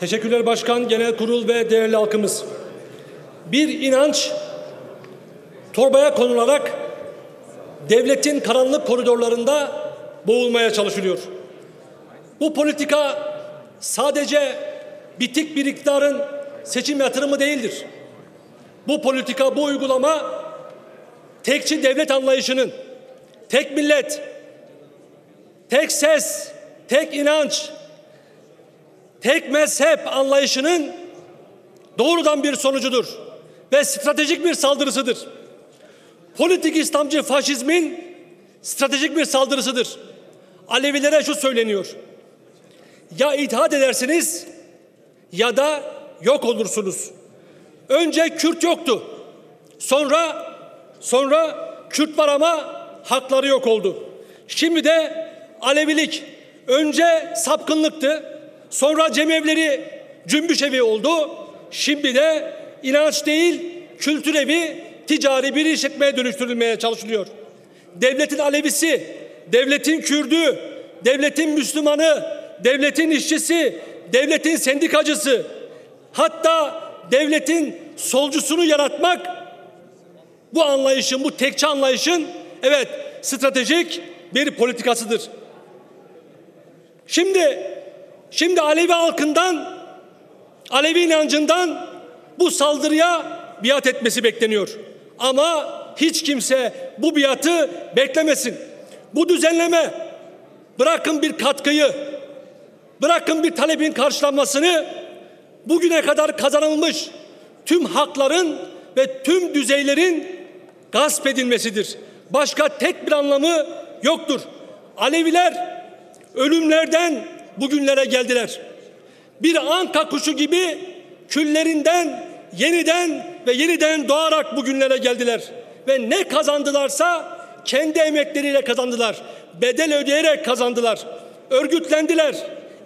Teşekkürler Başkan, Genel Kurul ve değerli halkımız. Bir inanç torbaya konularak devletin karanlık koridorlarında boğulmaya çalışılıyor. Bu politika sadece bitik bir iktidarın seçim yatırımı değildir. Bu politika, bu uygulama tekçi devlet anlayışının, tek millet, tek ses, tek inanç, tek mezhep anlayışının doğrudan bir sonucudur ve stratejik bir saldırısıdır. Politik İslamcı faşizmin stratejik bir saldırısıdır. Alevilere şu söyleniyor. Ya itaat edersiniz ya da yok olursunuz. Önce Kürt yoktu. Sonra sonra Kürt var ama hakları yok oldu. Şimdi de Alevilik önce sapkınlıktı. Sonra cemevleri cümbüş evi oldu. Şimdi de inanç değil kültür evi ticari bir işletmeye dönüştürülmeye çalışılıyor. Devletin Alevisi, devletin Kürdü, devletin Müslümanı, devletin işçisi, devletin sendikacısı, hatta devletin solcusunu yaratmak bu anlayışın, bu tekçi anlayışın evet stratejik bir politikasıdır. Şimdi şimdi Alevi halkından Alevi inancından bu saldırıya biat etmesi bekleniyor. Ama hiç kimse bu biatı beklemesin. Bu düzenleme bırakın bir katkıyı, bırakın bir talebin karşılanmasını bugüne kadar kazanılmış tüm hakların ve tüm düzeylerin gasp edilmesidir. Başka tek bir anlamı yoktur. Aleviler ölümlerden bugünlere geldiler. Bir anka kuşu gibi küllerinden yeniden ve yeniden doğarak bugünlere geldiler. Ve ne kazandılarsa kendi emekleriyle kazandılar. Bedel ödeyerek kazandılar. Örgütlendiler.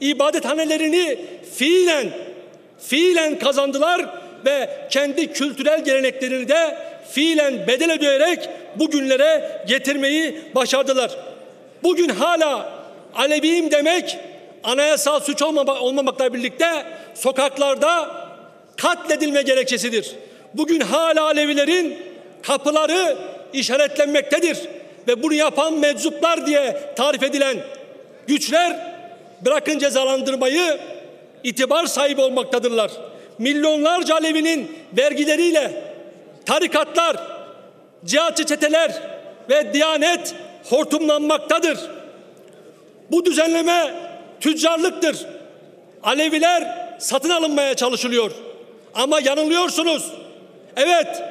İbadethanelerini fiilen fiilen kazandılar ve kendi kültürel geleneklerini de fiilen bedel ödeyerek bugünlere getirmeyi başardılar. Bugün hala Aleviyim demek anayasal suç olmama, olmamakla birlikte sokaklarda katledilme gerekçesidir. Bugün hala Alevilerin kapıları işaretlenmektedir ve bunu yapan meczuplar diye tarif edilen güçler bırakın cezalandırmayı itibar sahibi olmaktadırlar. Milyonlarca Alevinin vergileriyle tarikatlar, cihatçı çeteler ve diyanet hortumlanmaktadır. Bu düzenleme tüccarlıktır. Aleviler satın alınmaya çalışılıyor. Ama yanılıyorsunuz. Evet,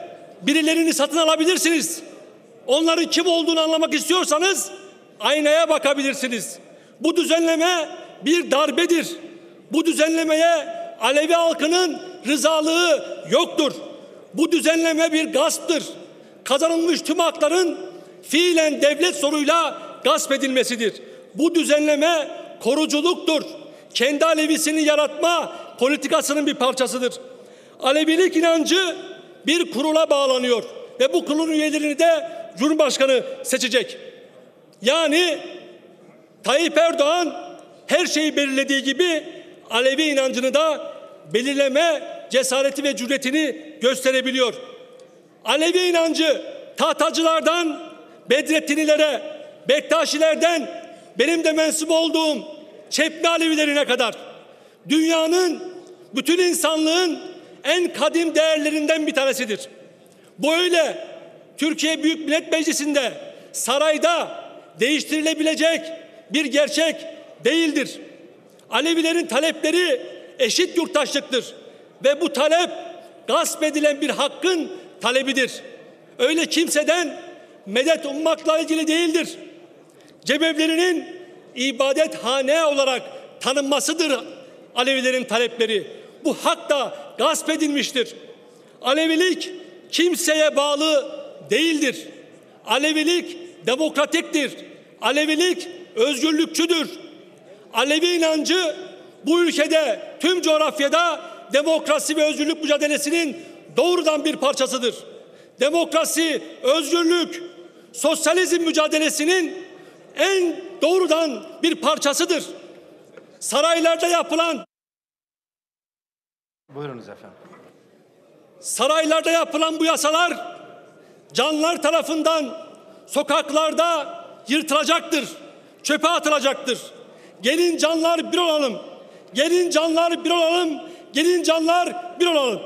birilerini satın alabilirsiniz. Onların kim olduğunu anlamak istiyorsanız aynaya bakabilirsiniz. Bu düzenleme bir darbedir. Bu düzenlemeye Alevi halkının rızalığı yoktur. Bu düzenleme bir gasptır. Kazanılmış tüm hakların fiilen devlet soruyla gasp edilmesidir. Bu düzenleme koruculuktur. Kendi Alevisini yaratma politikasının bir parçasıdır. Alevilik inancı bir kurula bağlanıyor ve bu kurulun üyelerini de Cumhurbaşkanı seçecek. Yani Tayyip Erdoğan her şeyi belirlediği gibi Alevi inancını da belirleme cesareti ve cüretini gösterebiliyor. Alevi inancı tahtacılardan Bedrettinilere, Bektaşilerden benim de mensup olduğum Çepni Alevilerine kadar dünyanın bütün insanlığın en kadim değerlerinden bir tanesidir. Bu öyle Türkiye Büyük Millet Meclisi'nde sarayda değiştirilebilecek bir gerçek değildir. Alevilerin talepleri eşit yurttaşlıktır ve bu talep gasp edilen bir hakkın talebidir. Öyle kimseden medet ummakla ilgili değildir. Cemevlerinin ibadethane olarak tanınmasıdır Alevilerin talepleri. Bu hak da gasp edilmiştir. Alevilik kimseye bağlı değildir. Alevilik demokratiktir. Alevilik özgürlükçüdür. Alevi inancı bu ülkede tüm coğrafyada demokrasi ve özgürlük mücadelesinin doğrudan bir parçasıdır. Demokrasi, özgürlük, sosyalizm mücadelesinin en doğrudan bir parçasıdır. Saraylarda yapılan Buyurunuz efendim. Saraylarda yapılan bu yasalar canlar tarafından sokaklarda yırtılacaktır. Çöpe atılacaktır. Gelin canlar bir olalım. Gelin canlar bir olalım. Gelin canlar bir olalım.